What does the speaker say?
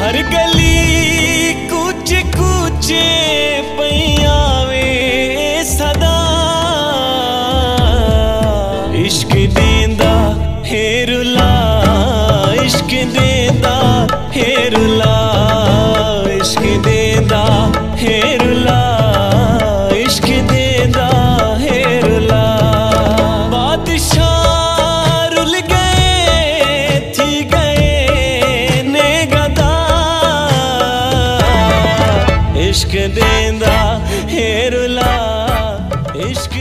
ਹਰ ਗਲੀ ਕੁਝ ਕੁਝੇ ਪਈਆਂ ਵੇ ਸਦਾ। ਇਸ਼ਕ ਦੇਂਦਾ ਹੇਰੁਲਾ ਇਸ਼ਕ ਦੇਂਦਾ ਹੇਰੁਲਾ ਇਸ਼ਕ ਦੇਂਦਾ ਹੈ इश्क देंदा हे रुला इश्क